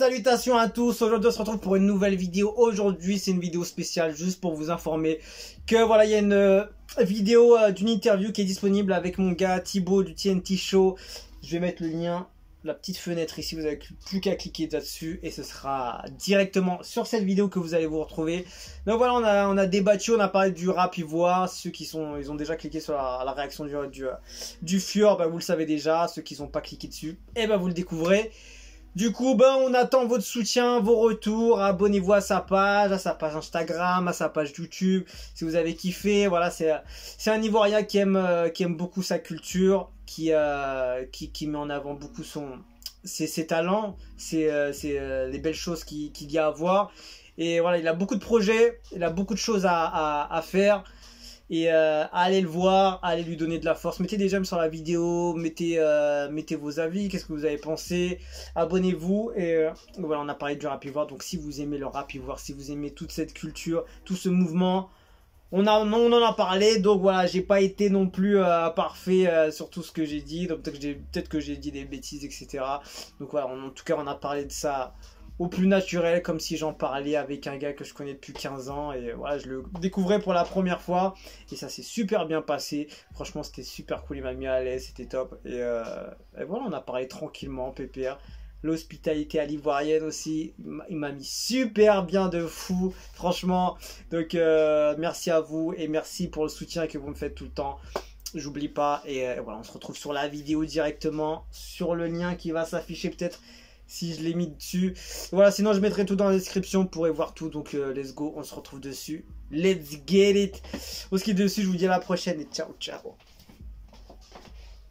Salutations à tous, aujourd'hui on se retrouve pour une nouvelle vidéo. Aujourd'hui c'est une vidéo spéciale juste pour vous informer que voilà il y a une euh, vidéo euh, d'une interview qui est disponible avec mon gars Thibaut du TNT Show. Je vais mettre le lien, la petite fenêtre ici, vous n'avez plus qu'à cliquer là-dessus et ce sera directement sur cette vidéo que vous allez vous retrouver. Donc voilà on a, on a débattu, on a parlé du rap ivoire, ceux qui sont, ils ont déjà cliqué sur la, réaction du, du, du bah, vous le savez déjà, ceux qui n'ont pas cliqué dessus, et eh ben vous le découvrez. Du coup, ben, on attend votre soutien, vos retours. Abonnez-vous à sa page, à sa page Instagram, à sa page YouTube. Si vous avez kiffé, voilà, c'est c'est un Ivoirien qui aime euh, qui aime beaucoup sa culture, qui euh, qui, qui met en avant beaucoup son ses, talents, euh, les belles choses qu'il y a à voir. Et voilà, il a beaucoup de projets, il a beaucoup de choses à, à faire et euh, allez le voir, allez lui donner de la force. Mettez des j'aime sur la vidéo, mettez, euh, mettez vos avis, qu'est-ce que vous avez pensé, abonnez-vous et euh, voilà, on a parlé du rap ivoire. Donc si vous aimez le rap ivoire, si vous aimez toute cette culture, tout ce mouvement, on, a, on en a parlé, donc voilà, j'ai pas été non plus parfait sur tout ce que j'ai dit, donc peut-être que j'ai dit des bêtises, etc. Donc voilà, en tout cas, on a parlé de ça au plus naturel, comme si j'en parlais avec un gars que je connais depuis 15 ans. Et voilà, je le découvrais pour la première fois. Et ça s'est super bien passé. Franchement, c'était super cool. Il m'a mis à l'aise, c'était top. Et, euh, voilà, on a parlé tranquillement, PPR. L'hospitalité à l'ivoirienne aussi, il m'a mis super bien de fou, franchement. Donc, euh, merci à vous et merci pour le soutien que vous me faites tout le temps. J'oublie pas. Et euh, voilà, on se retrouve sur la vidéo directement, sur le lien qui va s'afficher peut-être si je l'ai mis dessus. Voilà, sinon je mettrai tout dans la description, pour pourrez voir tout. Donc euh, let's go, on se retrouve dessus. Let's get it. Au ski dessus, je vous dis à la prochaine et ciao ciao.